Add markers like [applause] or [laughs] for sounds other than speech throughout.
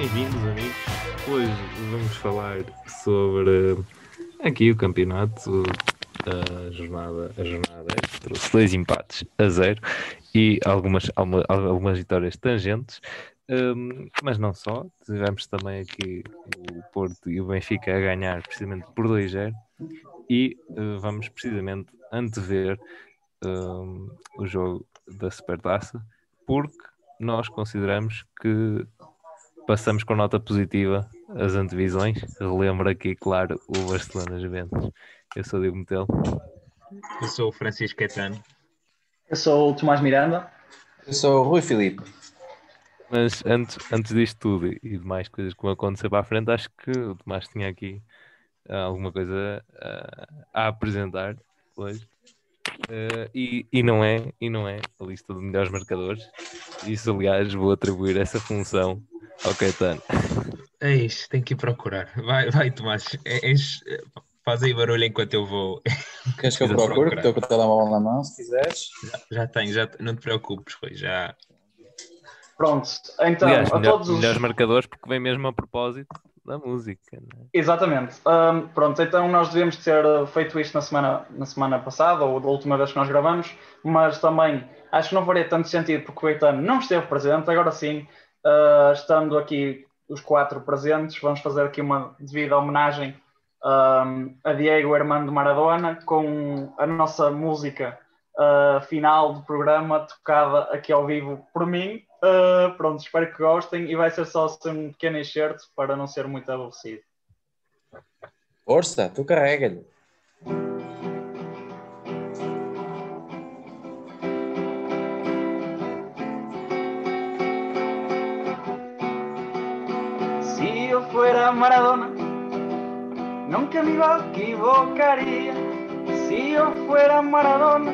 Bem-vindos, amigos. Hoje vamos falar sobre aqui o campeonato. A jornada, a jornada trouxe dois empates a zero e algumas, algumas vitórias tangentes. Um, mas não só, tivemos também aqui o Porto e o Benfica a ganhar precisamente por 2-0 e uh, vamos precisamente antever um, o jogo da Supertaça porque nós consideramos que passamos com nota positiva as antevisões. Relembro aqui, claro, o Barcelona Juventus. Eu sou o Diego Metelo. Eu sou o Francisco Caetano. Eu sou o Tomás Miranda. Eu sou o Rui Filipe. Mas antes, antes disto tudo e de mais coisas que vão acontecer para a frente, acho que o Tomás tinha aqui uh, alguma coisa uh, a apresentar hoje. Uh, e, e, não é, e não é a lista de melhores marcadores. Isso, aliás, vou atribuir essa função ao Caetano. É isso, tem que ir procurar. Vai, vai Tomás. É, é, faz aí barulho enquanto eu vou. [laughs] Queres que eu procure? Estou com o telemóvel na mão, se quiseres. Já, já tenho, já, não te preocupes, Rui. Já, Pronto, então Aliás, a melhor, todos os melhores marcadores porque vem mesmo a propósito da música. É? Exatamente. Um, pronto, então nós devíamos ter feito isto na semana, na semana passada ou da última vez que nós gravamos, mas também acho que não faria tanto sentido porque o Caetano não esteve presente. Agora sim, uh, estando aqui os quatro presentes, vamos fazer aqui uma devida homenagem um, a Diego Armando Maradona com a nossa música uh, final do programa tocada aqui ao vivo por mim Uh, pronto, espero que gostem e vai ser só um pequeno enxerto para não ser muito aborrecido. Força, tu carrega-lhe. Fuera Maradona, nunca me equivocaría. Si yo fuera Maradona,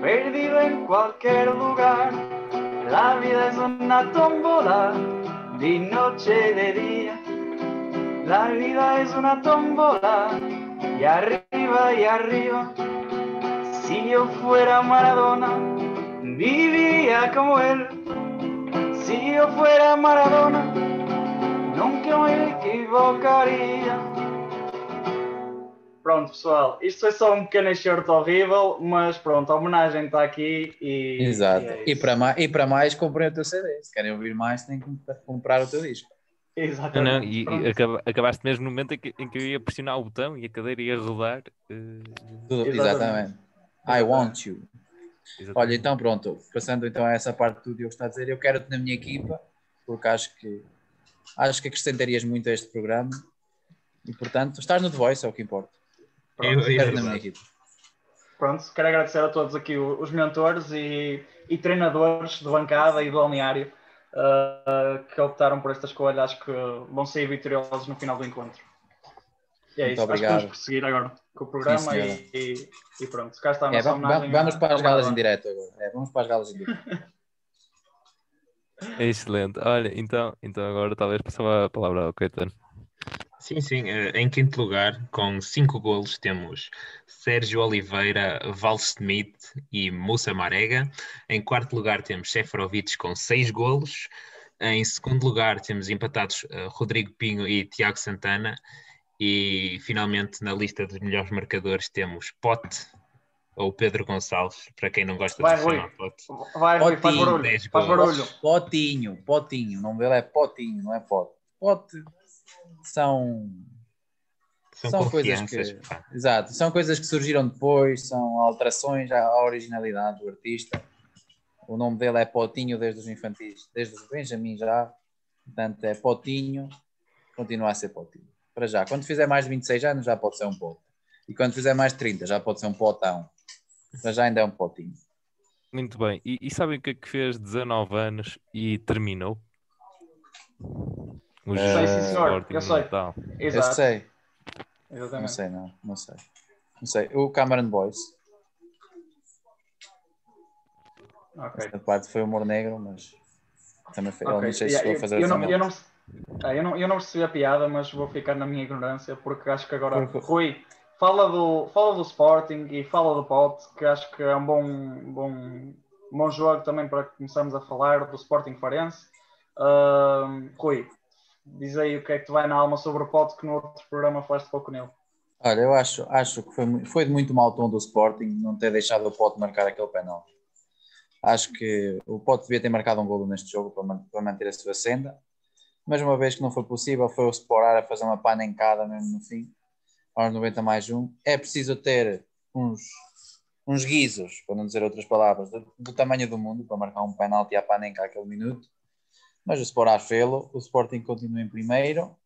perdido en cualquier lugar la vida es una tómbola de noche de día. La vida es una tómbola y arriba y arriba. Si yo fuera Maradona, viviría como él. Si yo fuera Maradona, equivocaría. Pronto, pessoal, isto foi só um pequeno enxerto horrível, mas pronto, a homenagem está aqui e. Exato. E, é e, para, mais, e para mais, comprem o teu CD. Se querem ouvir mais, têm que comprar o teu disco. Exatamente. Não, e, e acabaste mesmo no momento em que, em que, eu ia pressionar o botão e a cadeira ia rodar. Uh... Tudo, exatamente. I want you. Exatamente. Olha, então pronto, passando então a essa parte do Diogo está a dizer, eu quero-te na minha equipa, porque acho que acho que acrescentarias muito a este programa e portanto estás no The Voice, é o que importa. Pronto, eu, eu, Pronto, quero agradecer a todos aqui os mentores e, e treinadores de bancada e do balneário uh, que optaram por esta escolha. Acho que vão sair vitoriosos no final do encontro. E é Muito isso, obrigado. acho que vamos prosseguir agora com o programa Sim, e, e, pronto. Cá está a é, vamos, vamos para as galas em direto agora. É, vamos para as galas em direto. [laughs] Excelente. Olha, então, então agora talvez passar a palavra ao Caetano. Sim, sim. Eh, em quinto lugar, com cinco golos, temos Sérgio Oliveira, Val Smith e Moussa Marega. Em quarto lugar, temos Seferovic com seis golos. Em segundo lugar, temos empatados uh, Rodrigo Pinho e Tiago Santana. E finalmente, na lista dos melhores marcadores, temos Pote ou Pedro Gonçalves, para quem não gosta vai, de chamar Pote. Vai, Rui, faz barulho. Faz barulho. Potinho, Potinho. O nome dele é Potinho, não é Pote. Pote são são, são coisas que exato são coisas que surgiram depois são alterações à originalidade do artista o nome dele é Potinho desde os infantis desde os Benjamin já portanto é Potinho continua a ser Potinho para já quando fizer mais de 26 anos já pode ser um pote e quando fizer mais de 30 já pode ser um potão mas já ainda é um potinho muito bem e, e sabem o que é que fez 19 anos e terminou o sei, sim, senhor. Eu sei. Exato. Eu sei. Exatamente. Não sei, não. Não sei. Não sei. O Cameron Boys. Okay. Esta parte foi humor negro, mas também foi. Okay. não sei se yeah, vou fazer eu, eu, não, eu, não, ah, eu, não, eu não percebi a piada, mas vou ficar na minha ignorância porque acho que agora. Porque... Rui, fala do, fala do Sporting e fala do Pot, que acho que é um bom, bom, bom jogo também para começarmos a falar do Sporting Farense. Uh, Rui, diz aí o que é que te vai na alma sobre o Pote que no outro programa falaste pouco nele. Olha, eu acho, acho que foi, foi de muito mau tom do Sporting não ter deixado o Pote marcar aquele penal. Acho que o Pote devia ter marcado um golo neste jogo para, para manter a sua senda, mas uma vez que não foi possível, foi o Sporar a fazer uma panencada mesmo no fim, aos 90 mais um. É preciso ter uns, uns guizos, para não dizer outras palavras, do, do tamanho do mundo para marcar um penalti à panenca àquele minuto. Mas o Sporar fê-lo, o Sporting continua em primeiro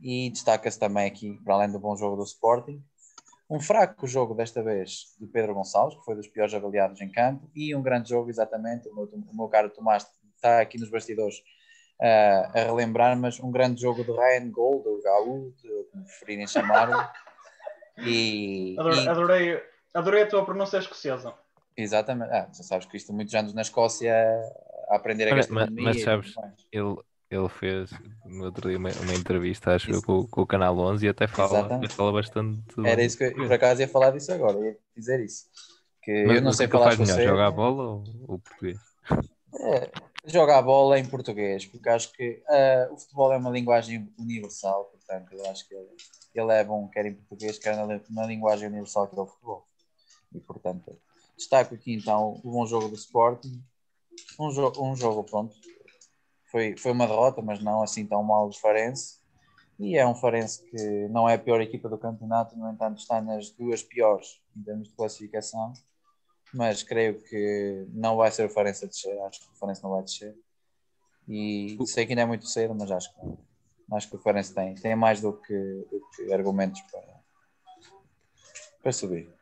e destaca-se também aqui, para além do bom jogo do Sporting, um fraco jogo desta vez de Pedro Gonçalves, que foi dos piores avaliados em campo, e um grande jogo, exatamente, o meu, o meu caro Tomás está aqui nos bastidores uh, a relembrar, mas um grande jogo de Ryan Gold, ou Gaúl, como preferirem chamá-lo. E, adorei, e... Adorei, adorei, a tua pronúncia escocesa. Exatamente, ah, já sabes que estou muitos anos na Escócia a aprender a gastronomia. Mas, mas sabes, ele, ele fez no outro dia uma, uma entrevista, acho eu, com, com, o Canal 11 e até fala, fala bastante. Era isso que eu, por acaso ia falar disso agora, ia dizer isso. Que Mas eu não sei que falar faz melhor, jogar a bola ou, o português? É, jogar bola em português, porque acho que uh, o futebol é uma linguagem universal, portanto, eu acho que ele, ele é bom quer em português, quer na, na linguagem universal que é o futebol. E portanto, destaco aqui então o bom jogo do Sporting, um, jo um jogo pronto, foi, foi uma derrota, mas não assim tão mal do Farense. E é um Farense que não é a pior equipa do campeonato, no entanto está nas duas piores em termos de classificação. Mas creio que não vai ser o Farense a descer, acho que o Farense não vai descer. E sei que ainda é muito cedo, mas acho que, acho que o Farense tem, tem mais do que, do que argumentos para, para subir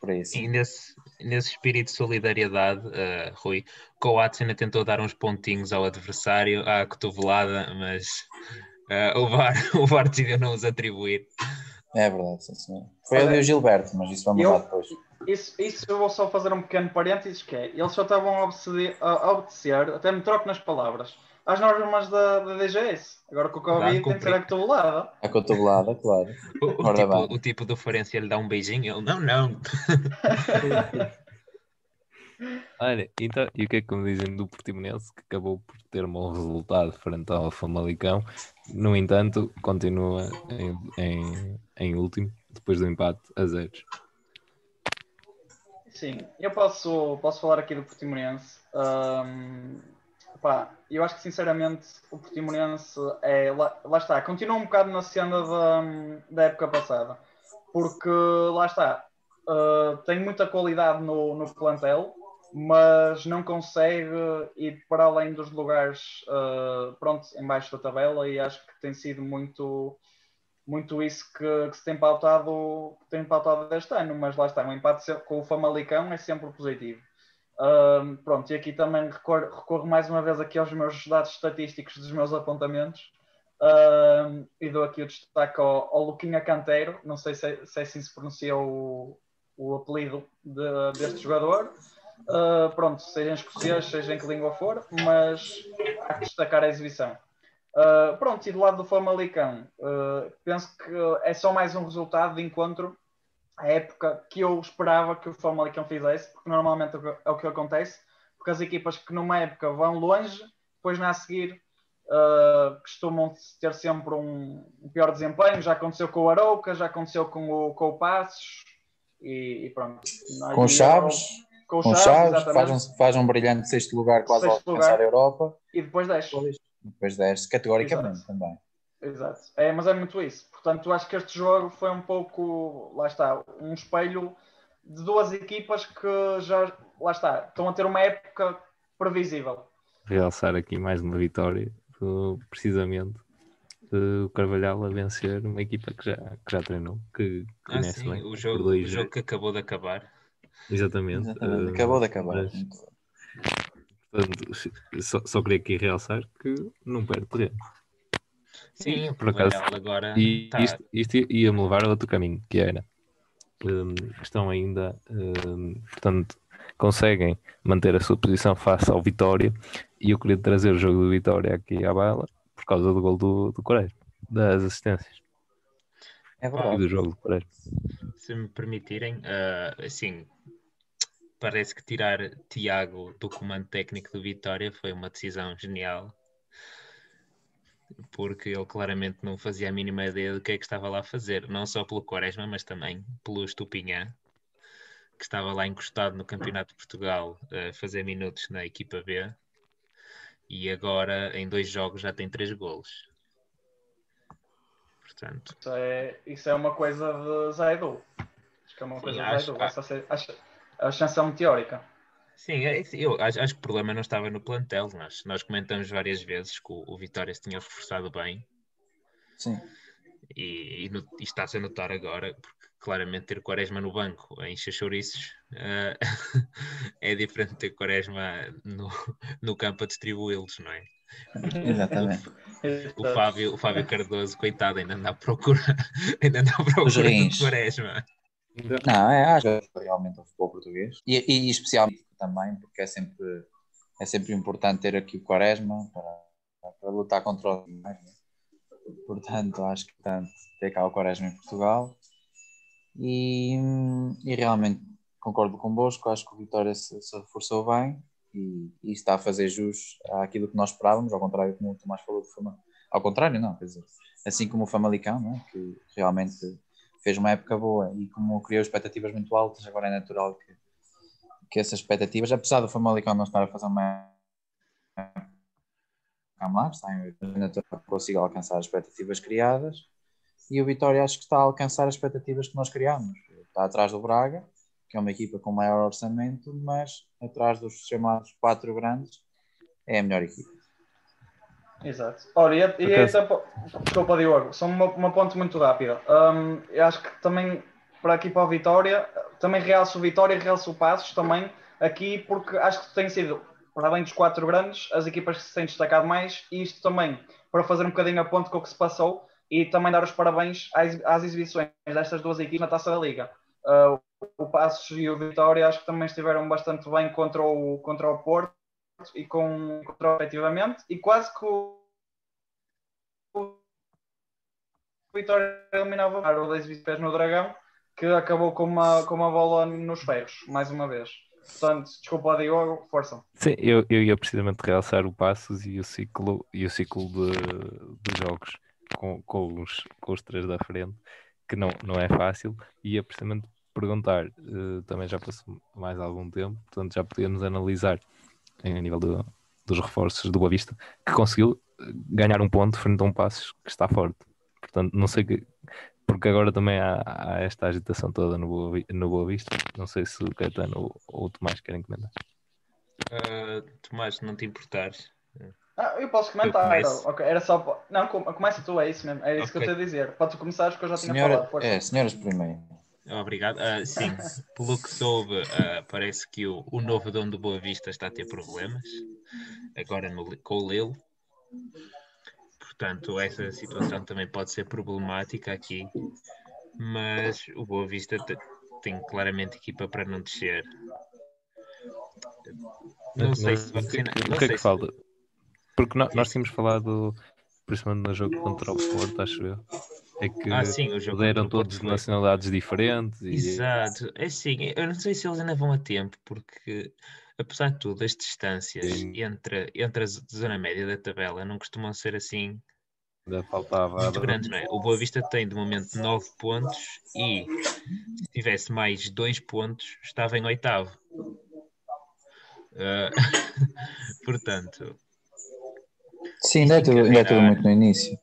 por aí. Sim. E nesse, nesse espírito de solidariedade, uh, Rui, Coates ainda tentou dar uns pontinhos ao adversário à cotovelada, mas uh, o, VAR, [laughs] o VAR decidiu não os atribuir. É verdade, sim, sim. Foi ali o Gilberto, mas isso vamos eu, lá depois. Isso, isso eu vou só fazer um pequeno parênteses, que é, eles só estavam a obedecer, a obedecer até me troco nas palavras, às normas da, da DGS. Agora com o Covid tem que ser a cotovelada. A cotovelada, claro. O, o, tipo, o tipo do Forense ele dá um beijinho, ele não, não. [laughs] Olha, então, e o que é que me dizem do Portimonense, que acabou por ter um bom resultado frente ao Famalicão, no entanto, continua em, em, em último, depois do empate a zeros. Sim, eu posso, posso falar aqui do Portimonense. Um, Pá, eu acho que sinceramente o Portimonense é. Lá, lá, está, continua um bocado na cena da, da época passada. Porque lá está, uh, tem muita qualidade no, no plantel, mas não consegue ir para além dos lugares uh, pronto, embaixo da tabela e acho que tem sido muito, muito isso que, que se tem pautado, tem pautado este ano, mas lá está, um empate com o Famalicão é sempre positivo pronto, e aqui também recorro, recorro, mais uma vez aqui aos meus dados estatísticos dos meus apontamentos e dou aqui o destaque ao, ao Luquinha Canteiro, não sei se, se é assim se pronuncia o, o apelido de, deste jogador. Uh, pronto, seja em escocês, seja em que língua for, mas há que destacar a exibição. Uh, pronto, e do lado do Famalicão, uh, penso que é só mais um resultado de encontro a época que eu esperava que o Famalicão fizesse, porque normalmente é o que acontece, porque as equipas que numa época vão longe, depois na a seguir uh, costumam ter sempre um, um, pior desempenho. Já aconteceu com o Arouca, já aconteceu com o, com o Passos e, e pronto. Com Chaves. Com, com Chaves, faz, um, faz um brilhante sexto lugar quase sexto ao alcançar a Europa. E depois desce. Depois, depois desce, categoricamente Exato. também. Exato. É, mas é muito isso. Portanto, acho que este jogo foi um pouco, lá está, um espelho de duas equipas que já, lá está, estão a ter uma época previsível. Realçar aqui mais uma vitória, precisamente o Carvalhal a vencer uma equipa que já, que já treinou, que conhece ah, bem. O jogo, o jogo que acabou de acabar. Exatamente. Exatamente. Uh, acabou de acabar. Mas, portanto, só, só queria aqui realçar que não perde terreno. Sim, por acaso. Agora e tá... isto, isto ia-me levar a outro caminho, que era. Um, estão ainda, um, portanto, conseguem manter a sua posição face ao Vitória. E eu queria trazer o jogo do Vitória aqui à bala por causa do gol do, do Coreia, das assistências. É verdade. E do jogo do Coreia. Se me permitirem, uh, assim, parece que tirar Tiago do comando técnico do Vitória foi uma decisão genial porque ele claramente não fazia a mínima ideia do que é que estava lá a fazer, não só pelo Quaresma, mas também pelo Estupinhã, que estava lá encostado no Campeonato de Portugal a fazer minutos na equipa B e agora em dois jogos já tem três golos. Portanto, isso é, isso é uma coisa de Zaidu. Acho que é uma coisa sim, de Zaidu. Acho, acho, a ascensão meteórica. Sim, é eu acho, acho, que o problema não estava no plantel. Nós, nós comentamos várias vezes que o, o Vitória se tinha reforçado bem. Sim. E, e, no, e está-se a notar agora, porque claramente ter Quaresma no banco a encher chouriços uh, é diferente de ter Quaresma no, no campo a distribuí-los, não é? Exatamente. O, o, Fábio, o Fábio Cardoso, coitado, ainda anda à procura, [laughs] ainda anda à procura do Quaresma. Não, é, acho que realmente o futebol português e, e especialmente também, porque é sempre, é sempre importante ter aqui o Quaresma para, para lutar contra o demais. Né? Portanto, acho que tanto ter cá o Quaresma em Portugal e, e realmente concordo convosco, acho que o Vitória se, se reforçou bem e, e, está a fazer jus àquilo que nós esperávamos, ao contrário como o Tomás falou de Fama, ao contrário não, quer dizer, assim como o Famalicão, não é? que realmente fez uma época boa e como criou expectativas muito altas, agora é natural que, que essas expectativas, apesar do Famalicão não estar a fazer uma lá, está em natural que consiga alcançar as expectativas criadas e o Vitória acho que está a alcançar as expectativas que nós criámos. Está atrás do Braga, que é uma equipa com maior orçamento, mas atrás dos chamados quatro grandes é a melhor equipa. Exato. Ora, e, e essa, desculpa, Diogo, só uma, uma ponte muito rápida. Um, eu acho que também para aqui para a Vitória, também realço o Vitória e realço o Passos também aqui, porque acho que tem sido, para além dos quatro grandes, as equipas que se têm destacado mais, e isto também para fazer um bocadinho a ponte com o que se passou e também dar os parabéns às, às exibições destas duas equipes na taça da Liga. Uh, o Passos e o Vitória acho que também estiveram bastante bem contra o, contra o Porto e com efetivamente, e quase que o, Vitória eliminava o dois vice no Dragão, que acabou com uma, com uma bola nos ferros, mais uma vez. Portanto, desculpa, Diogo, força. Sim, eu, eu ia precisamente realçar o Passos e o ciclo, e o ciclo de, de jogos com, com, os, com os três da frente, que não, não é fácil, e ia precisamente perguntar, uh, também já passou mais algum tempo, portanto já podíamos analisar em nível do, dos reforços do Boa Vista, que conseguiu eh, ganhar um ponto frente a um Passos que está forte. Portanto, não sei que. Porque agora também há, há esta agitação toda no Boa, no Boa Vista. Não sei se o Caetano ou, ou o Tomás querem comentar. Uh, Tomás, não te importares. Ah, eu posso comentar. Eu okay, era só. Não, começa tu, é isso mesmo. É isso okay. que eu estou a dizer. Pode tu começar, porque eu já tinha Senhora, falado. É, senhoras primeiro. Obrigado. Uh, sim, pelo que soube, uh, parece que o, o novo dono do Boa Vista está a ter problemas, agora no, com o Lilo. Portanto, essa situação também pode ser problemática aqui, mas o Boa Vista tem claramente equipa para não descer. Não sei se você. O que é que falta? Porque nós, nós tínhamos falado, principalmente no jogo contra o Porto, acho eu é que ah, sim, eram todos de nacionalidades diferentes. E... Exato, é assim, eu não sei se eles ainda vão a tempo, porque apesar de tudo, as distâncias entre, entre a zona média da tabela não costumam ser assim Ainda faltava. Muito grandes, não é? O Boa Vista tem de momento 9 pontos e se tivesse mais 2 pontos, estava em oitavo. Uh, [laughs] portanto. Sim, ainda é tudo, ainda é tudo muito no início.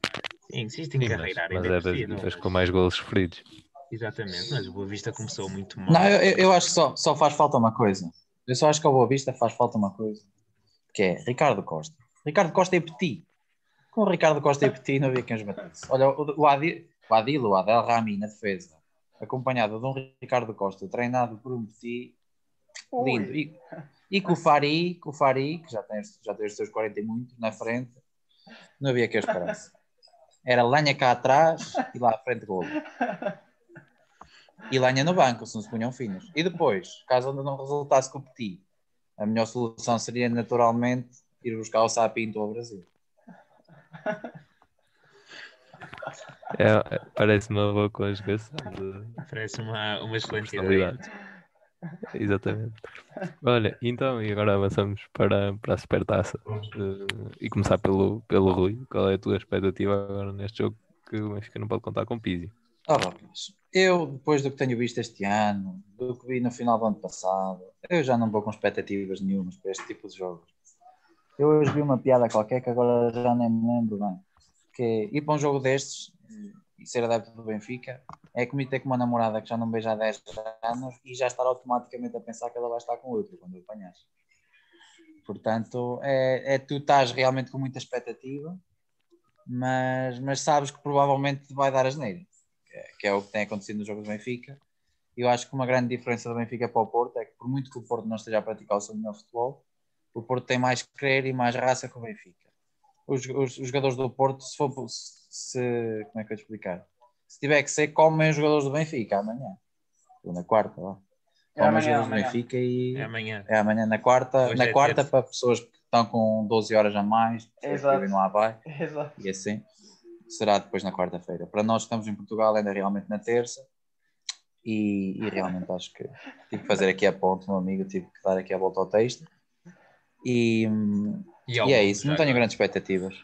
Insiste em Sim, carreirar mas, mas era das com mais gols sofridos. Exatamente, mas o Boa Vista começou muito mal. Não, eu, eu acho que só, só faz falta uma coisa. Eu só acho que ao Boa Vista faz falta uma coisa. Que é Ricardo Costa. Ricardo Costa é petit. Com o Ricardo Costa e Petit não havia quem os batesse. Olha, o, o, Adil, o Adil, o Adel Rami na defesa, acompanhado de um Ricardo Costa, treinado por um Petit, lindo. E, e com o Fari, com o Fari, que já tem, já tem os seus 40 e muito, na frente, não havia quem os parasse. Era lenha cá atrás e lá à frente gol. E lenha no banco, se não se punham finos. E depois, caso ainda não resultasse com o Petit, a melhor solução seria naturalmente ir buscar o Sapinto ao Brasil. É, parece uma boa conjugação. Parece uma, uma excelente ideia. Exatamente. Olha, então, e agora avançamos para, para a supertaça. Uh, e começar pelo, pelo Rui. Qual é a tua expectativa agora neste jogo que o Benfica não pode contar com o Pizzi? Oh, eu, depois do que tenho visto este ano, do que vi no final do ano passado, eu já não vou com expectativas nenhumas para este tipo de jogos. Eu hoje vi uma piada qualquer que agora já nem me lembro bem. Que ir para um jogo destes e ser adepto do Benfica é como ter com uma namorada que já não beija há 10 anos e já estar automaticamente a pensar que ela vai estar com outro quando o apanhas. Portanto, é, é tu estás realmente com muita expectativa, mas, mas sabes que provavelmente vai dar asneira, que, é, que é o que tem acontecido nos jogos do Benfica. Eu acho que uma grande diferença do Benfica para o Porto é que, por muito que o Porto não esteja a praticar o seu melhor futebol, o Porto tem mais querer e mais raça que o Benfica. Os, os, os jogadores do Porto, se for como é que eu te explicar? Se tiver que ser, comem os jogadores do Benfica amanhã. Ou na quarta, ó. É comem os jogadores do Benfica e. É amanhã. É amanhã na quarta. Hoje na é quarta para pessoas que estão com 12 horas a mais, Exato. que no Havaí. Exato. E assim será depois na quarta-feira. Para nós que estamos em Portugal, ainda realmente na terça. E, e, realmente acho que tive que fazer aqui a ponte, meu amigo, tive que dar aqui a volta ao texto. E, e, e é isso, não tenho grandes expectativas.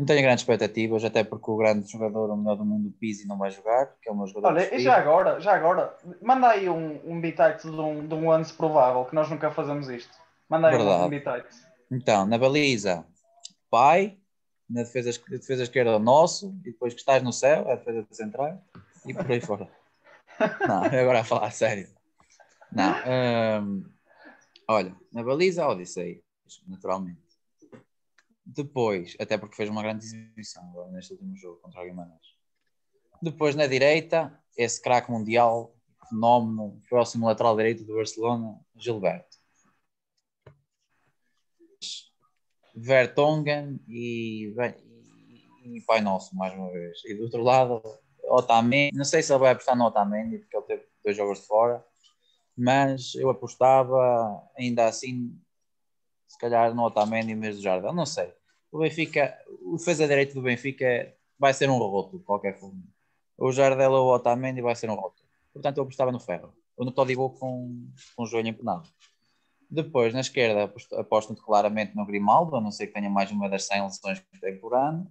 Não tenho grandes expectativas, até porque o grande jogador, o melhor do mundo, o Pizzi, não vai jogar, que é o meu jogador. Olha, e já agora, já agora, manda aí um, um bitite de um, de um lance provável, que nós nunca fazemos isto. Manda aí Verdade. um, bitite. Então, na baliza, pai, na defesa, defesa esquerda, nosso, e depois que estás no céu, é a defesa central, e por aí fora. [laughs] não, agora a falar a sério. Não, hum, olha, na baliza, Odyssey, naturalmente. Depois, até porque fez uma grande exibição agora neste último jogo contra o Guimarães. Depois, na direita, esse craque mundial, fenómeno, próximo lateral direito do Barcelona, Gilberto. Vertonghen e, e, e Pai Nosso, mais uma vez. E do outro lado, Otamendi. Não sei se ele vai apostar no Otamendi, porque ele teve dois jogos de fora, mas eu apostava ainda assim, se calhar no Otamendi vez do Jardel, não sei. O Benfica, o defesa direito do Benfica vai ser um roto, de qualquer forma. O Jardel ou o Otamendi vai ser um roto. Portanto, eu apostava no Ferro. Eu não estou com, com o joelho empenado. Depois, na esquerda, aposto, claramente no Grimaldo, a não ser que tenha mais uma das 100 lesões que tem por ano.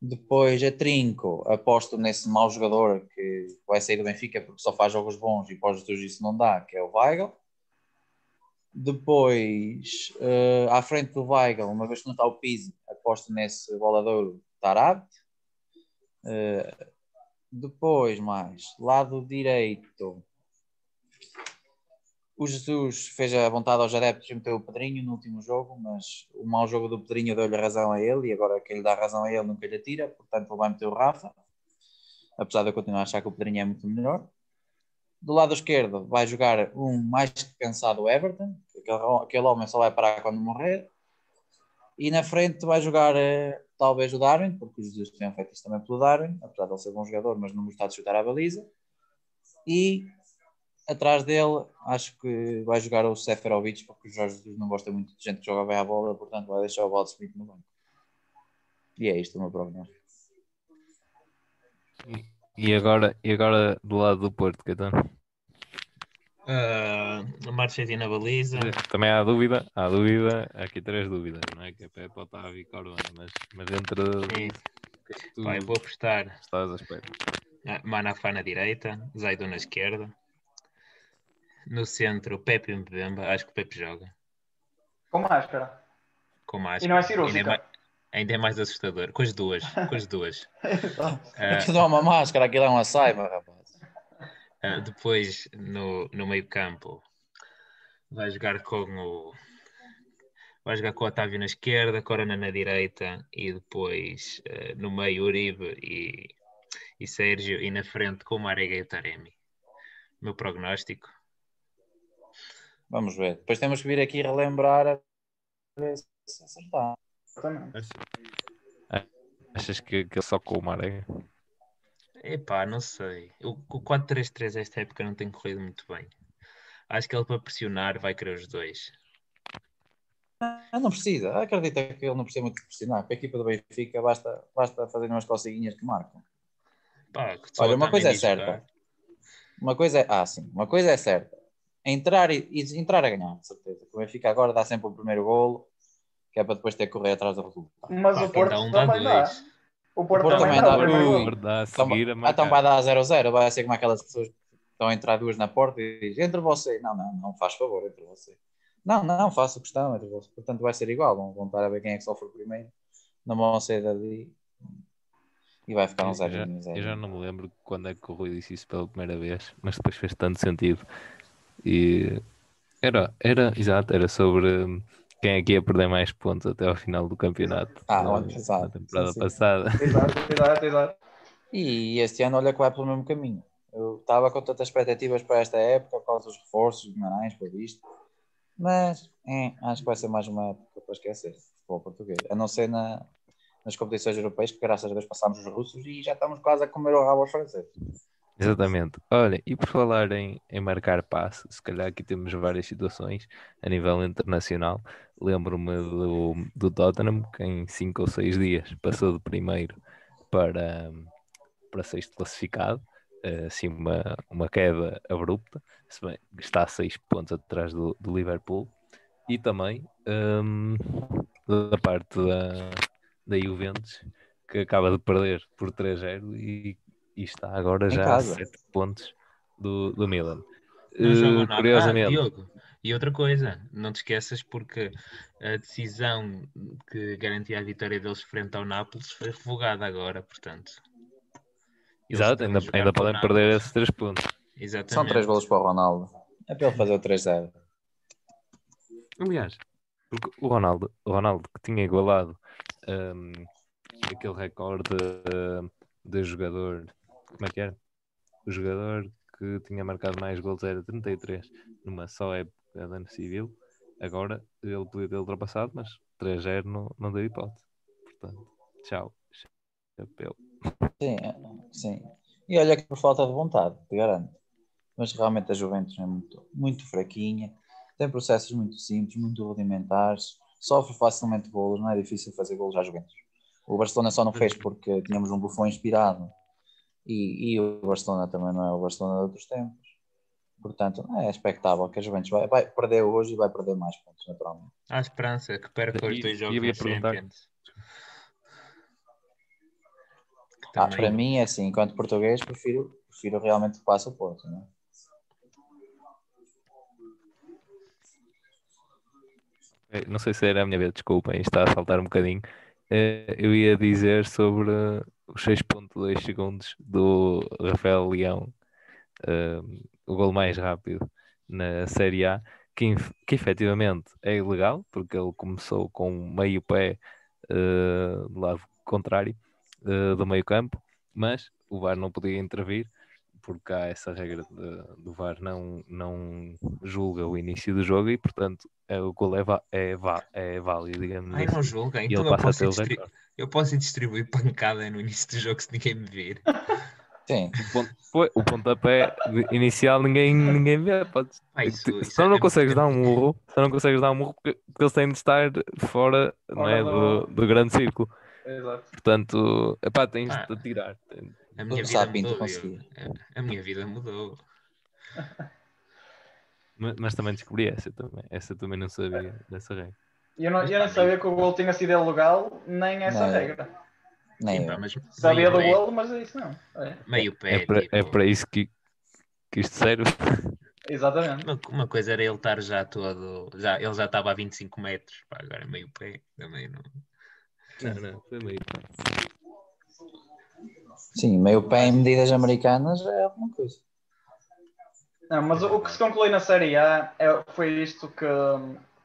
Depois, a Trinco, aposto nesse mau jogador que vai sair do Benfica porque só faz jogos bons e pós isso não dá, que é o Weigl. Depois, uh, à frente do Weigl, uma vez que não está o Pizzi, aposto nesse bolador Tarab. Uh, depois, mais, lado direito, o Jesus fez a vontade aos adeptos e meteu o Pedrinho no último jogo, mas o mau jogo do Pedrinho deu-lhe razão a ele e agora quem lhe dá razão a ele nunca lhe atira, portanto ele vai meter o Rafa, apesar de eu continuar a achar que o Pedrinho é muito melhor. Do lado esquerdo vai jogar um mais cansado Everton, aquele, homem só vai parar quando morrer. E na frente vai jogar eh, talvez o Darwin, porque os Jesus tinham feito isso também pelo Darwin, apesar de ele ser bom jogador, mas não gostar de chutar a baliza. E atrás dele acho que vai jogar o Seferovic, porque o Jorge Jesus não gosta muito de gente que joga bem a bola, portanto vai deixar o Smith no banco. E é isto o meu prognóstico. E agora, e agora do lado do Porto, Caetano? Uh, Marchetti na baliza. Também há dúvida, há dúvida, há aqui três dúvidas, não é? Que é Pepe, Otávio e Corona, mas, mas dentro Sim. Tu Pai, vou apostar. Estás à espera. Uh, Manafá na direita, Zaido na esquerda. No centro, Pepe e Mbemba. Acho que o Pepe joga. Com máscara. Com máscara. E não é cirúrgica. Ainda é mais assustador. Com as duas. Com as duas. [laughs] uh, dá uma máscara, aquilo é uma saiba, rapaz. Uh, depois, no, no meio campo, vai jogar com o... Vai jogar com o Otávio na esquerda, Corona na direita e depois uh, no meio Uribe e, e Sérgio e na frente com o Marega e o Taremi. Meu prognóstico. Vamos ver. Depois temos que vir aqui relembrar a ver se acertar. Achas que, que só com o Maré? Epá, não sei. O, o 4-3-3 esta época não tem corrido muito bem. Acho que ele para pressionar vai querer os dois. Ah, não precisa. Acredita que ele não precisa muito de pressionar. Para a equipa do Benfica basta, basta fazer umas coceguinhas que marcam. Pá, Olha, uma coisa é certa. Uma coisa é. Ah, sim. Uma coisa é certa. entrar e, e entrar a ganhar, de certeza. O Benfica agora dá sempre o primeiro golo, que é para depois ter que correr atrás do resultado. Mas Pá, o Porto um também dá. O Porto, o Porto também dá. Ui, dá então, então vai dar 0-0, vai ser como aquelas pessoas que estão a entrar duas na porta e dizem, entre você. Não, não, não faz favor, entre você. Não, não, faço questão entre você. Portanto vai ser igual, vão, vão estar a ver quem é que sofre primeiro. Não vão ser dali e vai ficar um 0 eu, eu já não me lembro quando é que o Rui disse isso pela primeira vez, mas depois fez tanto sentido. E era, era, exato, era sobre hum, quem é que ia perder mais pontos até ao final do campeonato. Ah, na, exato. Na temporada sim, sim. passada. Exato, exato, exato. E este ano olha que vai pelo mesmo caminho. Eu estava com tantas expectativas para esta época, por causa dos reforços, de Guimarães, por visto. Mas é, acho que vai ser mais uma época para esquecer, futebol português. A não ser na, nas competições europeias, que graças a Deus passámos os russos e já estamos quase a comer o rabo aos franceses. Exatamente. Olha, e por falar em, em marcar passe, se calhar aqui temos várias situações a nível internacional. Lembro-me do, do Tottenham, que em 5 ou 6 dias passou de primeiro para, para sexto classificado. Eh, assim, uma, uma queda abrupta, se bem está a 6 pontos atrás do, do Liverpool. E também um, da parte da, da Juventus, que acaba de perder por 3-0 e e está agora em já casa. a 7 pontos do, do Milan. Uh, curiosamente. Ah, Diogo, e outra coisa, não te esqueças porque a decisão que garantia a vitória deles frente ao Nápoles foi revogada agora, portanto. Exato, ainda, ainda podem perder esses 3 pontos. Exatamente. São 3 golos para o Ronaldo. É para ele fazer o 3-0. Aliás, porque o Ronaldo, o Ronaldo que tinha igualado um, aquele recorde uh, de jogador como é que era? O jogador que tinha marcado mais gols era 33 numa só época de ano civil. Agora ele podia ter ultrapassado, mas 3-0 não, não deu hipótese. Portanto, tchau. Chapéu. Sim, sim. E olha que por falta de vontade, te garanto. Mas realmente a Juventus é muito, muito fraquinha, tem processos muito simples, muito rudimentares, sofre facilmente golos, não é difícil fazer golos à Juventus. O Barcelona só não fez porque tínhamos um Buffon inspirado e, e, o Barcelona também não é o Barcelona de outros tempos. Portanto, é expectável que a Juventus vai, vai perder hoje e vai perder mais pontos, naturalmente. Há esperança que perca os dois jogos da Champions. Ah, para mim, é assim, enquanto português, prefiro, prefiro realmente que passe o Porto. Não, é? não sei se era a minha vez, desculpem, está a saltar um bocadinho. Eh, eu ia dizer sobre os 6.2 segundos do Rafael Leão, o gol mais rápido na Série A, que, que efetivamente é ilegal, porque ele começou com meio pé uh, do lado contrário uh, do meio campo, mas o VAR não podia intervir porque há essa regra de, do VAR não, não julga o início do jogo e, portanto, é, o gol é, é, é válido, digamos Ai, assim. não julga, então eu posso, eu posso distribuir pancada no início do jogo se ninguém me vir. [laughs] Sim. O, ponto, foi, o pontapé inicial ninguém, ninguém vê. Pode, ah, isso, isso só não é consegues dar um murro, só não consegues dar um murro porque, porque eles têm de estar fora não é, do, do grande círculo. Exato. Portanto, epá, tens ah. de tirar. A minha, vida mudou, a minha vida mudou. mas, mas, também descobri essa também. Essa também não sabia dessa regra. Eu não, eu não sabia que o gol tinha sido ilegal, nem essa não. regra. Nem Sim, mas sabia do pé. gol, mas isso não. É. Meio pé. É para, tipo... é para isso que, que isto serve. Exatamente. Uma, uma, coisa era ele estar já todo. Já, ele já estava a 25 metros. Pá, agora meio pé. Também não. Não, não, foi meio pé. Sim, meio pé em medidas americanas é alguma coisa. Não, mas o que se conclui na Série A é, foi isto que,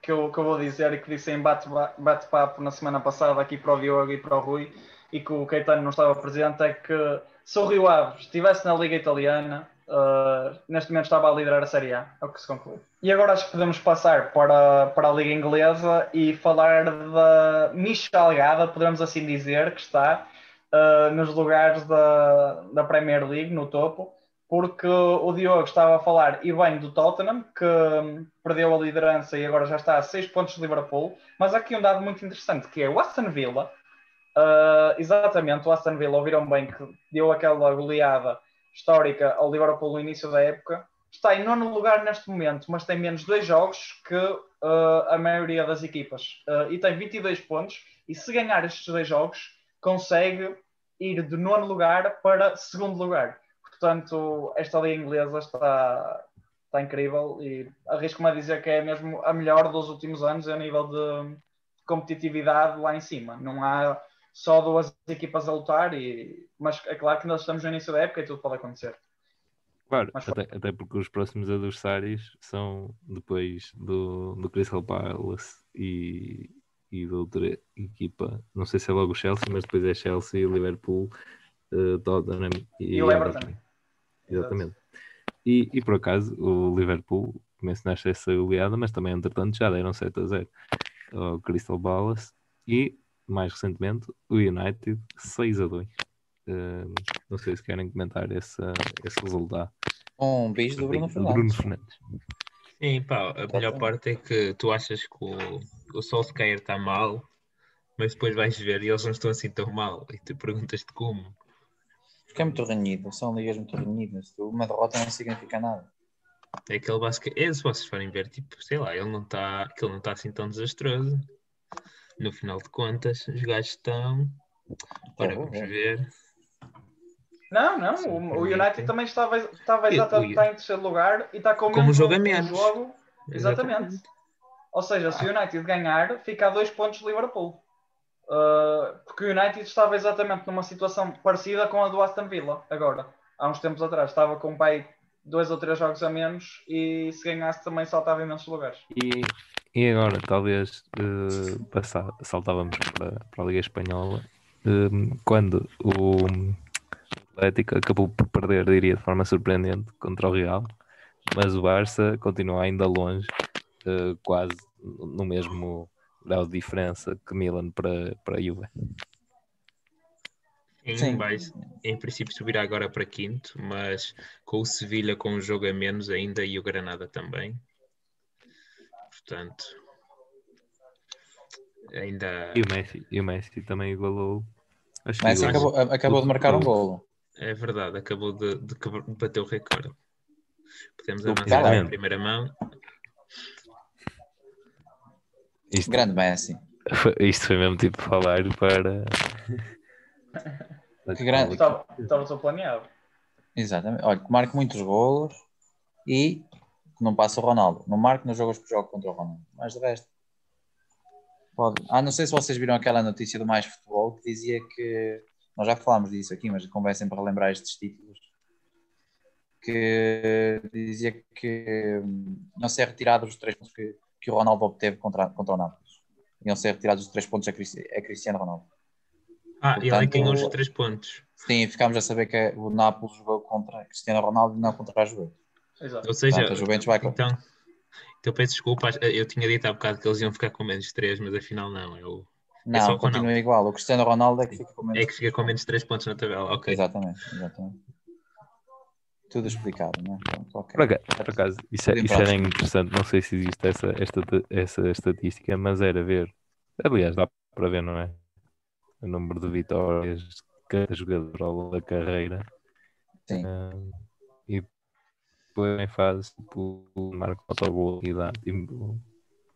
que, eu, que eu vou dizer e que disse em bate-papo na semana passada aqui para o Diogo e para o Rui e que o Caetano não estava presente, é que se o Rio Ave estivesse na Liga Italiana, uh, neste momento estava a liderar a Série A, é o que se conclui. E agora acho que podemos passar para, para a Liga Inglesa e falar da Michalgada, podemos assim dizer, que está uh, nos lugares da, da Premier League, no topo, porque o Diogo estava a falar e bem do Tottenham, que um, perdeu a liderança e agora já está a 6 pontos de Liverpool, mas aqui um dado muito interessante, que é o Aston Villa, uh, exatamente, o Aston Villa, ouviram bem que deu aquela goleada histórica ao Liverpool no início da época, está em nono lugar neste momento, mas tem menos dois jogos que uh, a maioria das equipas. Uh, e tem 22 pontos. E se ganhar estes dois jogos, consegue ir de nono lugar para segundo lugar. Portanto, esta liga inglesa está, está incrível e arrisco-me a dizer que é mesmo a melhor dos últimos anos a nível de competitividade lá em cima. Não há só duas equipas a lutar, e, mas é claro que nós estamos no início da época e tudo pode acontecer. Claro, até, até, porque os próximos adversários são depois do, do Crystal Palace e, e da outra equipa, não sei se é logo o Chelsea, mas depois é Chelsea, Liverpool, uh, Tottenham e, e o Everton. Everton. Exatamente. E, e, por acaso o Liverpool mencionaste essa goleada, mas também entretanto já deram 7 a 0 ao Crystal Palace e mais recentemente o United 6 a 2. Uh, não sei se querem comentar esse, esse resultado. Um beijo do Bruno Fernandes. Bruno Fernandes. Sim, pá, a melhor parte é que tu achas que o, o Solskjaer está mal, mas depois vais ver e eles não estão assim tão mal. E tu perguntas-te como. Porque é muito renhido, são ligas muito renhidas. Uma derrota não significa nada. É aquele basquete. É, se vocês forem ver, tipo, sei lá, ele não está ele não está assim tão desastroso. No final de contas, os gajos estão. Ora, vamos ver. Não, não, o, o United também estava, estava exatamente está em terceiro lugar e está com o Como jogo. Jogo, exatamente. exatamente. Ou seja, se o United ganhar, fica a dois pontos de Liverpool. Uh, porque o United estava exatamente numa situação parecida com a do Aston Villa, agora, há uns tempos atrás. Estava com o pai dois ou três jogos a menos e se ganhasse também saltava imensos lugares. E, e agora, talvez, uh, passar, saltávamos para, para a Liga Espanhola, uh, quando o Atlético acabou por perder, diria, de forma surpreendente contra o Real, mas o Barça continua ainda longe uh, quase no mesmo grau de diferença que Milan para, para a Juve. Sim, vai, em princípio subirá agora para quinto, mas com o Sevilha com um jogo a menos ainda e o Granada também. Portanto, ainda. E o Messi, e o Messi também igualou. Acho Messi acabou, acabou de marcar um golo. É verdade, acabou de, de, bater o recorde. Podemos avançar em primeira mão. Isto, Grande Messi. Isto foi mesmo tipo falar para. que grande. Estava, estava só planeado. Exatamente. Olha, que marque muitos golos e que não passa o Ronaldo. Não marque nos jogos que jogo contra o Ronaldo. Mas de resto. Pode. Ah, não sei se vocês viram aquela notícia do Mais Futebol que dizia que. Nós já falámos disso aqui, mas convém sempre relembrar estes títulos. Que dizia que hum, não ser retirados os três pontos que que o Ronaldo obteve contra, contra o Nápoles. Iam ser retirados os três pontos a, a Cristiano Ronaldo. Ah, Portanto, ele ganhou os três pontos. Sim, ficámos a saber que o Nápoles jogou contra Cristiano Ronaldo e não contra a Juventus. Exato. Ou seja, Portanto, a Juventus vai então, então peço desculpa, eu tinha dito há bocado que eles iam ficar com menos três, mas afinal não. Eu, é não, é continua igual. O Cristiano Ronaldo é que fica com menos É que fica com menos três pontos na tabela, ok. Exatamente, exatamente tudo explicado, né? Pronto, okay. por, acaso, por acaso, isso, é, isso era interessante, não sei se existe essa, esta, essa estatística, mas era ver, aliás, dá para ver, não é? O número de vitórias de cada jogador ao longo da carreira. Sim. Depois em fase, tipo, marca autogol e dá, tipo,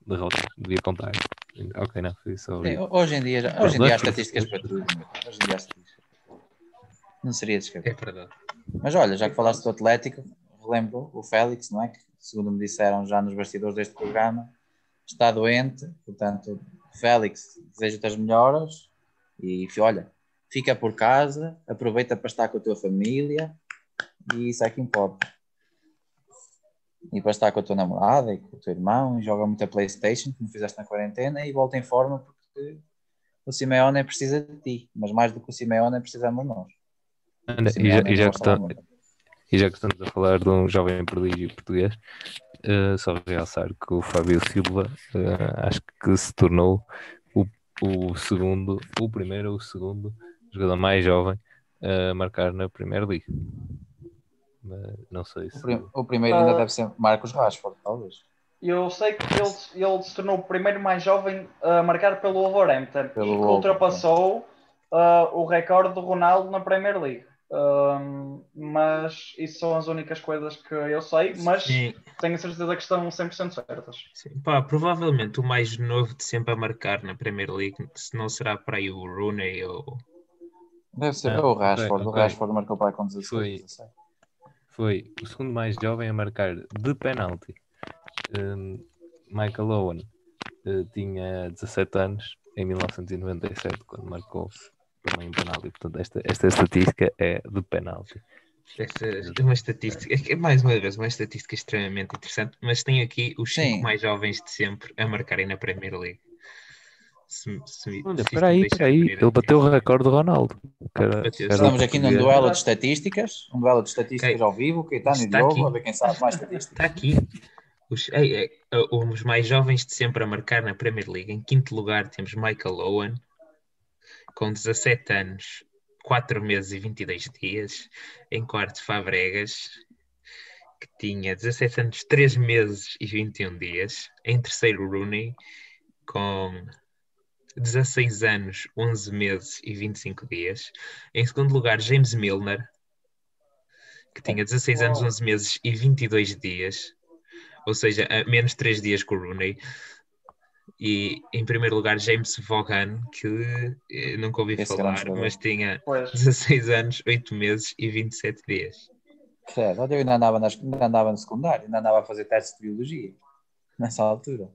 derrota, devia contar. Ok, não, foi só. Sim, hoje em dia, hoje em dia há estatísticas para tudo. Hoje em dia há estatísticas. Não seria descabido. É verdade. Mas olha, já que falaste do Atlético, relembro o Félix, não é? Que, segundo me disseram já nos bastidores deste programa, está doente. Portanto, Félix, desejo-te as melhoras e olha, fica por casa, aproveita para estar com a tua família e isso é que importa. E para estar com a tua namorada e com o teu irmão e joga muita Playstation, como fizeste na quarentena, e volta em forma porque o Simeone precisa de ti, mas mais do que o Simeone precisamos nós. E já, e, já está, e já que estamos a falar de um jovem prodígio português, uh, só realçar que o Fábio Silva uh, acho que se tornou o, o segundo, o primeiro ou o segundo jogador mais jovem a marcar na Primeira Liga. Não sei se. O, primeiro ainda uh, deve ser Marcos Rashford, talvez. Eu sei que ele, ele se tornou o primeiro mais jovem a marcar pelo Wolverhampton pelo e que ultrapassou uh, o recorde do Ronaldo na Premier League. Um, mas isso são as únicas coisas que eu sei, mas Sim. tenho a certeza que estão 100% certas. Sim, pá, provavelmente o mais novo de sempre a marcar na Premier League, se não será para aí o Rooney ou. Deve ser ah, o Rashford. Okay. O Rashford marcou para aí com 16. Foi, foi o segundo mais jovem a marcar de penalti. Um, Michael Owen uh, tinha 17 anos em 1997, quando marcou também um penalti. Portanto, esta, esta estatística é de penalti. Esta é uma estatística, é mais uma vez, uma estatística extremamente interessante, mas tem aqui os cinco mais jovens de sempre a marcarem na Premier League. Se, se, Olha, espera aí, espera aí, ele bateu o recorde do Ronaldo. Cara, Estamos aqui num duelo de estatísticas, um duelo de estatísticas okay. ao vivo, Caetano e Diogo, a ver quem sabe mais estatísticas. Está aqui. Os, é, é, os mais jovens de sempre a marcar na Premier League. Em quinto lugar temos Michael Owen, com 17 anos, 4 meses e 22 dias. Em quarto, Fabregas, que tinha 17 anos, 3 meses e 21 dias. Em terceiro, Rooney, com 16 anos, 11 meses e 25 dias. Em segundo lugar, James Milner, que tinha 16 anos, 11 meses e 22 dias. Ou seja, menos 3 dias com o Rooney. E em primeiro lugar, James Vaughan, que eh, nunca ouvi Esse falar, mas tinha pois. 16 anos, 8 meses e 27 dias. Certo, eu ainda andava, nas, ainda andava no secundário, ainda andava a fazer testes de biologia nessa altura.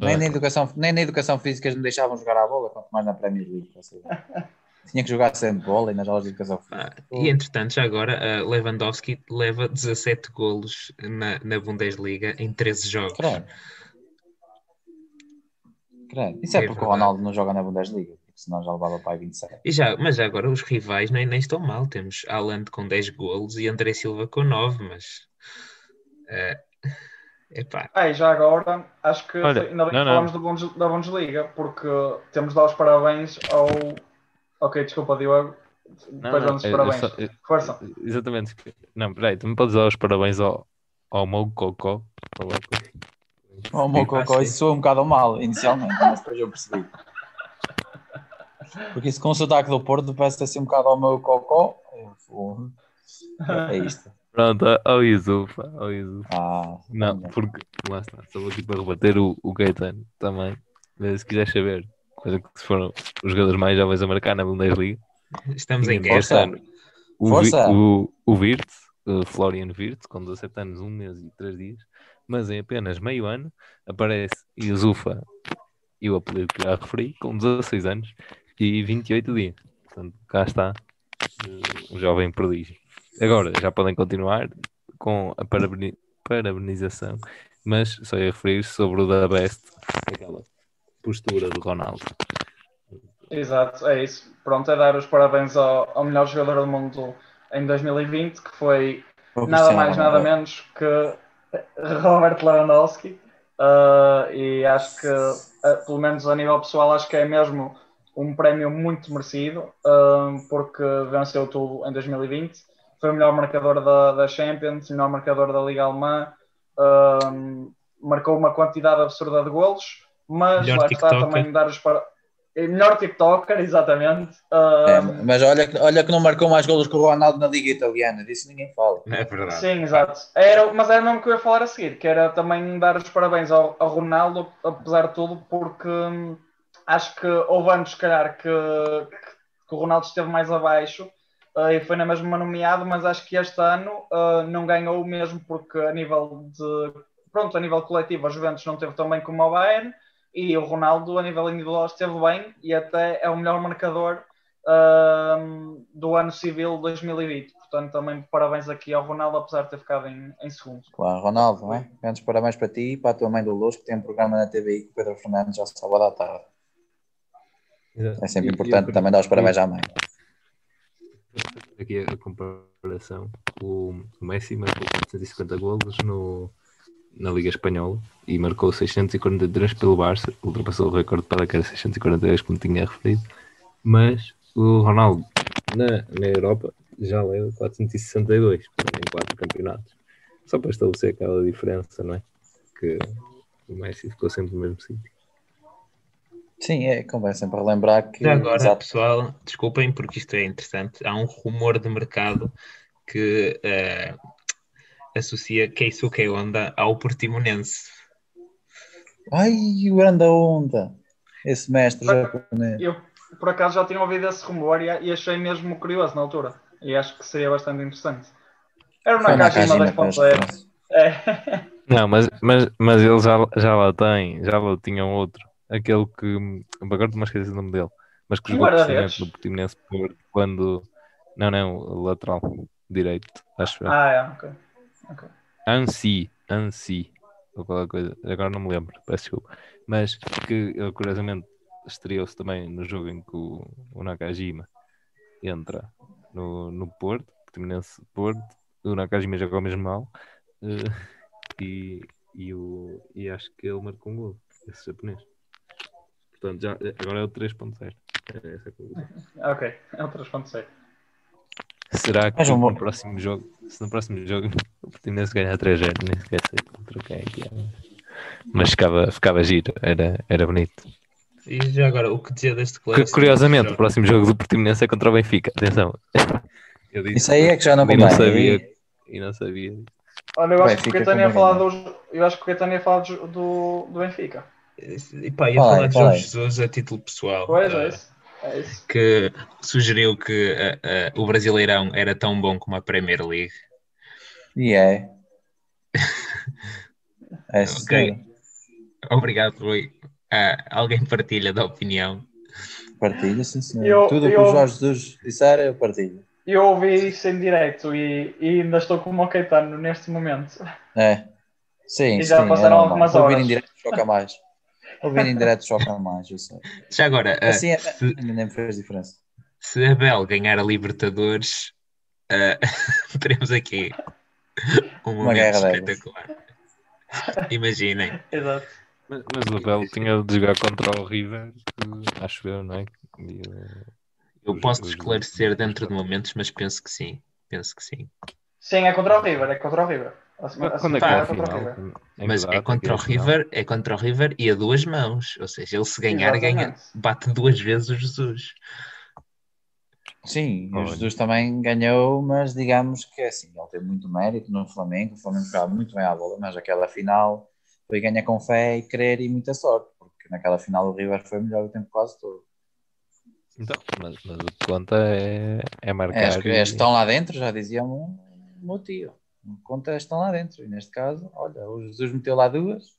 Nem, na educação, nem na educação física me deixavam jogar a bola, quanto mais na Premier League. [laughs] Tinha que jogar sempre bola e nas aulas de educação física. Ah, e entretanto, já agora, uh, Lewandowski leva 17 golos na, na Bundesliga em 13 jogos. Creio. Creio. Isso é, é porque verdade. o Ronaldo não joga na Bundesliga, senão já levava para aí 27. E já, mas já agora os rivais nem, nem estão mal. Temos Haaland com 10 golos e André Silva com 9, mas. Uh, epá. Ah, já agora, acho que Olha, ainda bem que falamos da Bundesliga, porque temos de dar os parabéns ao Ok, desculpa, Diogo. Depois vamos os parabéns. Só, Força. Exatamente. Não, peraí, tu me podes dar os parabéns ao, ao Cocó? Ao Mou Cocó, isso soa um bocado mal inicialmente, mas depois eu percebi. Porque isso com o sotaque do Porto parece assim um bocado ao meu Cocó. É isto. Pronto, ao Isufa, ao Isufa. Ah, não, porque lá está, estou aqui para rebater o, o Gaetano também. Mas se quiser saber coisa que foram os jogadores mais jovens a marcar na Bundesliga. Estamos em guerra. O, Força. o, o Wirtz, o Florian Wirtz, com 17 anos, 1 mês e 3 dias, mas em apenas meio ano aparece Yusufa e o apelido que já referi, com 16 anos e 28 dias. Portanto, cá está eh, um jovem prodígio. Agora, já podem continuar com a parabenização, mas só ia referir sobre o da Best, aquela postura do Ronaldo. Exato, é isso. Pronto, é dar os parabéns ao, ao melhor jogador do mundo em 2020, que foi nada mais, nada menos que Robert Lewandowski. Uh, e acho que, uh, pelo menos a nível pessoal, acho que é mesmo um prémio muito merecido, uh, porque venceu tudo em 2020. Foi o melhor marcador da, da Champions, o melhor marcador da Liga Alemã, marcou uma quantidade absurda de golos mas melhor lá TikToker. está também dar os para... É melhor TikToker, [laughs] exatamente. Uh... É, mas olha, olha que não marcou mais golos que o Ronaldo na Liga Italiana, disso ninguém fala. É verdade. Sim, exato. Era, mas era mesmo que eu ia falar a seguir, que era também dar os parabéns ao, ao Ronaldo, apesar de tudo, porque hum, acho que houve anos, se calhar, que, que o Ronaldo esteve mais abaixo uh, e foi na mesma nomeado, mas acho que este ano uh, não ganhou mesmo porque a nível de pronto, a nível coletivo a Juventus não teve tão bem como o Bayern e o Ronaldo, a nível individual, esteve bem e até é o melhor marcador uh, do ano civil 2020. Portanto, também parabéns aqui ao Ronaldo, apesar de ter ficado em, em segundo. Claro, Ronaldo, não é? Grandes parabéns para ti e para a tua mãe do Luz, que tem um programa na TV com o Pedro Fernandes ao sábado à tarde. É sempre importante também dar os parabéns à mãe. Aqui a comparação: o Messi marcou 450 golos no na Liga Espanhola e marcou 643 pelo Barça, ultrapassou o recorde para que era 642, como tinha referido. Mas o Ronaldo na, na Europa já leva 462 em quatro campeonatos. Só para estabelecer aquela diferença, não é? Que o Messi ficou sempre no mesmo sítio. Sim, é, convém sempre relembrar que. Já agora, Exato. pessoal, desculpem porque isto é interessante. Há um rumor de mercado que uh, associa Keisuke Honda ao Portimonense. Ai, o grande onda! Esse mestre japonês. Eu, por acaso, já tinha ouvido esse rumor e, e achei mesmo curioso na altura. E acho que seria bastante interessante. Era uma Nakajima 2.0. É. [laughs] Não, mas, mas, mas ele já, já lá tem, já lá tinham outro. Aquele que. Agora estou-me a esquecer o nome dele. Mas que jogou precisamente no Portimonense quando. Não, não, lateral direito, acho Ah, é, ok. okay. Ansi, Ansi, ou qualquer coisa, agora não me lembro, peço desculpa. Mas que ele curiosamente estreou-se também no jogo em que o, o Nakajima entra no, no Porto, Portimonense Porto, o Nakajima jogou mesmo mal. Uh, [laughs] e, e, o, e acho que ele marcou um gol, esse japonês. Portanto, já, agora é o 3.0. É [laughs] ok, é o 3.0. Será que um... no próximo jogo, se no próximo jogo o Portimonense ganhar 3-0, nem sequer sei contra quem é que é. Mas ficava, ficava giro, era, era bonito. E já agora, o que dizia deste clássico? Curiosamente, o próximo jogo do Portimonense é contra o Benfica. Atenção. Disse, Isso aí é que já não convém. E não sabia. E não sabia. Olha, eu acho, que o Caetano ia falar do, eu acho que o Caetano ia falar do, do, do Benfica. E pá, ia falar de Jorge Jesus a título pessoal. Pois é, isso. É isso. Que sugeriu que uh, uh, o Brasileirão era tão bom como a Premier League. E é. é [laughs] okay. Obrigado, Rui. Uh, alguém partilha da opinião? Partilha, sim, senhor. Eu, Tudo o que o Jorge Jesus disser, eu partilho eu ouvi isso em direto e, e, ainda estou como o Caetano neste momento. É. Sim, e já sim, passaram é algumas horas. Ouvir em direto choca mais. [laughs] Ouvir em direto choca mais, eu sei. Já agora, assim, uh, se, nem fez diferença. Se a Bel ganhar a Libertadores, uh, [laughs] teremos aqui um Uma momento espetacular. Imaginem. Exato. Mas, mas o Bel tinha de jogar contra o River, acho eu, não é? E, eu posso esclarecer dentro de momentos, mas penso que sim. Penso que sim. Sim, é contra o River, é contra o River. Quando é que é, é contra o? É mas é contra o River, é contra o River e a duas mãos. Ou seja, ele se ganhar, ganha, bate duas vezes o Jesus. Sim, o Jesus também ganhou, mas digamos que é assim, ele tem muito mérito no Flamengo, o Flamengo jogava muito bem à bola, mas aquela final foi ganhar com fé e querer e muita sorte, porque naquela final o River foi melhor o tempo quase todo. Então, mas, mas o que conta é, é marcar. É, que e... estão lá dentro, já dizia o meu O que estão lá dentro. E neste caso, olha, o Jesus meteu lá duas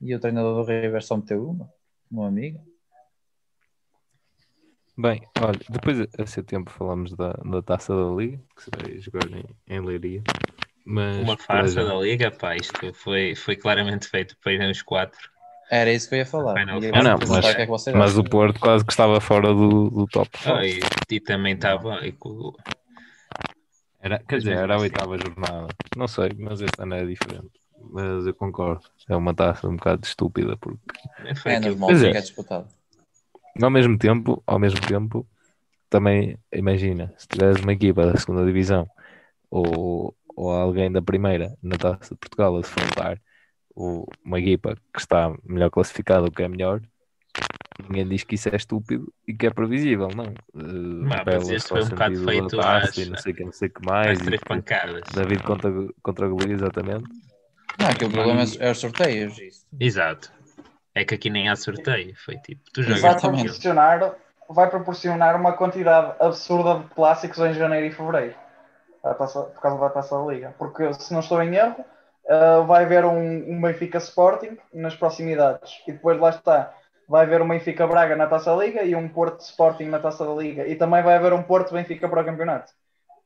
e o treinador do River só meteu uma, uma amiga. Bem, olha, depois a ser tempo falamos da, da taça da Liga, que se vai jogar em, em Leiria. Mas, uma farsa da Liga, pá, isto foi, foi claramente feito para ir nos quatro. Era isso que eu ia falar. Não, não, mas, é mas o Porto quase que estava fora do, do top. Oh, e, e, também estava. Era, quer dizer, era a oitava jornada. Não sei, mas este ano é diferente. Mas eu concordo. É uma taça um bocado estúpida porque. É, normal, é, é disputado. Ao mesmo tempo, ao mesmo tempo, também imagina, se tiveres uma equipa da segunda divisão ou, ou alguém da primeira na taça de Portugal a o, uma equipa que está melhor classificada, o que é melhor, ninguém diz que isso é estúpido e que é previsível, não. Uh, mas este foi um bocado feito às, não sei que, não sei que mais. três e, pancadas. David contra, contra a Golias, exatamente. Não, aqui o problema é, é os sorteios. Isso. Exato. É que aqui nem há sorteio. Foi tipo, tu jogas vai proporcionar, vai proporcionar uma quantidade absurda de clássicos em janeiro e fevereiro. Por causa da taça da liga. Porque se não estou em erro, uh, vai haver um, um, Benfica Sporting nas proximidades e depois lá está. Vai haver um Benfica Braga na Taça da Liga e um Porto Sporting na Taça da Liga. E também vai haver um Porto Benfica para o campeonato.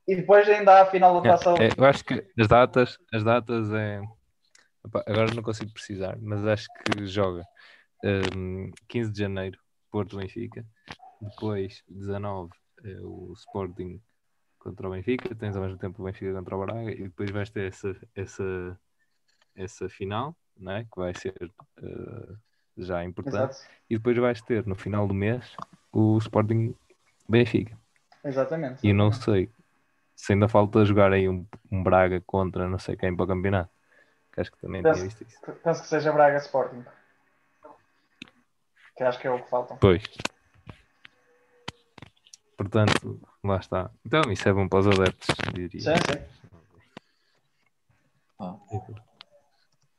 E depois ainda há a final da Taça da Liga. É, eu acho que as datas, as datas é. Agora não consigo precisar, mas acho que joga um, 15 de janeiro, Porto Benfica. Depois, 19, é o Sporting contra o Benfica. Tens ao mesmo tempo o Benfica contra o Braga. E depois vais ter essa, essa essa final, né, que vai ser uh, já importante, Exato. e depois vais ter no final do mês o Sporting Benfica. Exatamente. E não sei se ainda falta jogar aí um, um, Braga contra não sei quem para o campeonato. Que acho que também penso, tinha visto isso. Penso que seja Braga Sporting. Que acho que é o que falta. Pois. Portanto, lá está. Então, isso é bom para os adeptos, diria. Sim, sim. Ah.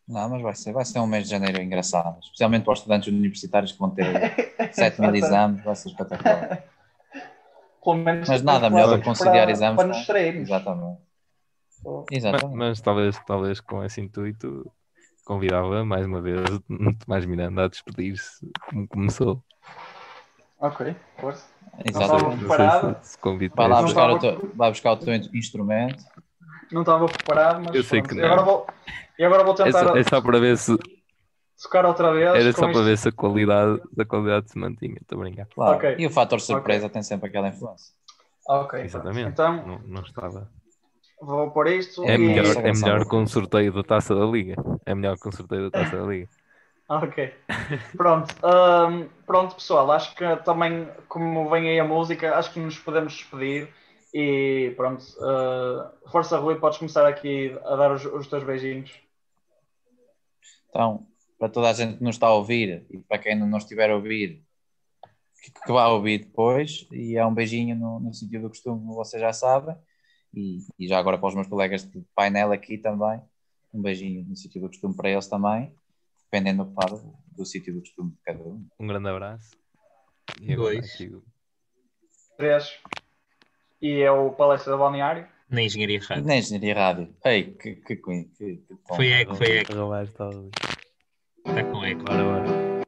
Não, mas vai ser, vai ser um mês de janeiro engraçado, especialmente para os estudantes universitários que vão ter [laughs] 7 mil exames, vai ser espetacular. mas nada melhor do que conciliar para, exames. Para nos distrairmos. Exatamente. Exatamente. Mas, mas, talvez, talvez com esse intuito convidava mais uma vez [laughs] Tomás Miranda a despedir-se como começou. Ok, força. Exatamente. Se, se vai lá buscar, o teu, vai buscar o teu instrumento. Não estava preparado, mas eu sei que não. Agora vou, e agora vou tentar. É só, é só para ver se. Tocar outra vez. Era só para ver se a qualidade, a qualidade se mantinha. Estou a brincar. Claro. Okay. E o fator surpresa okay. tem sempre aquela influência. Ok. Exatamente. Então, não, não estava. Vou pôr isto. É, e... melhor, é melhor com o sorteio da taça da Liga. É melhor com o sorteio da taça da Liga. [laughs] Ok. Pronto. Um, pronto, pessoal. Acho que também, como vem aí a música, acho que nos podemos despedir. E pronto. Uh, Força Rui, podes começar aqui a dar os, os teus beijinhos. Então, para toda a gente que nos está a ouvir e para quem não estiver a ouvir, que, que vá ouvir depois. E é um beijinho no, no sentido do costume, como vocês já sabem. E, e, já agora para os meus colegas de painel aqui também, um beijinho no sítio do costume para eles também, dependendo, claro, do sítio do costume de cada um. Um grande abraço. E Dois. Três. E é o palestra da balneário. Na Engenharia Rádio. Na Engenharia Rádio. Ei, que, que, que, que Foi eco, foi eco. Está com eco. Bora, bora.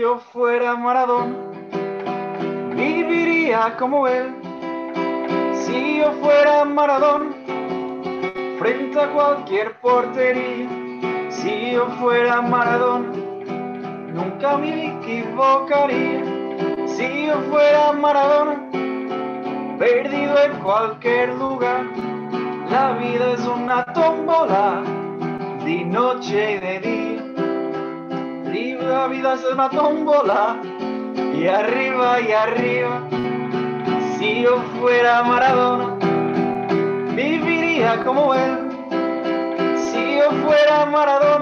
yo fuera Maradona, viviría como él. Si yo fuera Maradona, frente a cualquier portería. Si yo fuera Maradona, nunca me equivocaría. Si yo fuera Maradona, perdido en cualquier lugar. La vida es una tómbola de noche y de día la vida es una tómbola y arriba y arriba. Si yo fuera Maradona, viviría como él fuera Maradona.